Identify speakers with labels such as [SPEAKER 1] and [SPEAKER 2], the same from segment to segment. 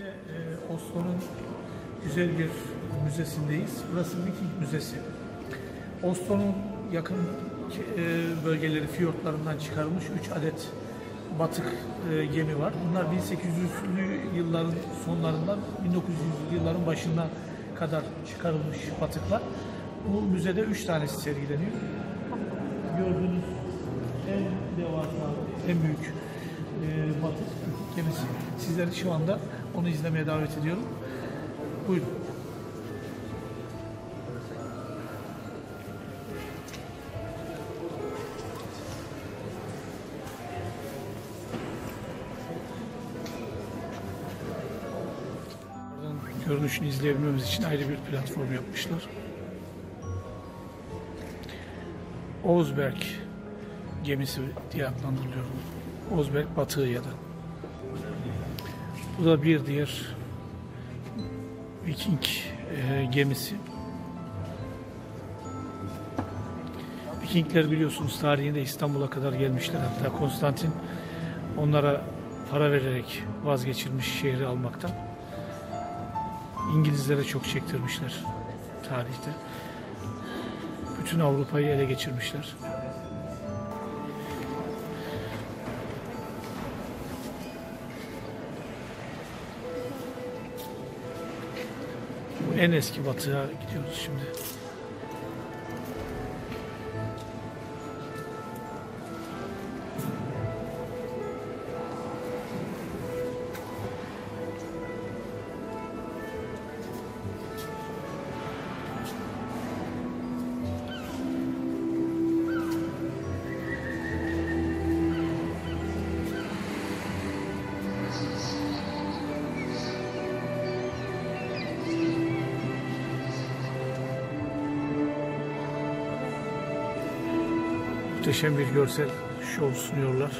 [SPEAKER 1] Yine e, Oslo'nun güzel bir müzesindeyiz. Burası Viking Müzesi. Oslo'nun yakın e, bölgeleri, fiyortlarından çıkarılmış 3 adet batık e, gemi var. Bunlar 1800'lü yılların sonlarından 1900'lü yılların başına kadar çıkarılmış batıklar. Bu müzede 3 tanesi sergileniyor. Gördüğünüz en devasa, en büyük e, batık gemisi. Sizleri şu anda onu izlemeye davet ediyorum. Buyurun. Görünüşünü izleyebilmemiz için ayrı bir platform yapmışlar. Ozberg gemisi diye adlandırılıyor. Ozberg batığı ya da. Bu da bir diğer Viking e, gemisi. Vikingler biliyorsunuz tarihinde İstanbul'a kadar gelmişler. Hatta Konstantin onlara para vererek vazgeçirmiş şehri almaktan. İngilizlere çok çektirmişler tarihte. Bütün Avrupa'yı ele geçirmişler. En eski batığa gidiyoruz şimdi. Muhteşem bir görsel şov sunuyorlar.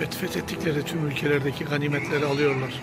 [SPEAKER 1] Fethettikleri tüm ülkelerdeki ganimetleri alıyorlar.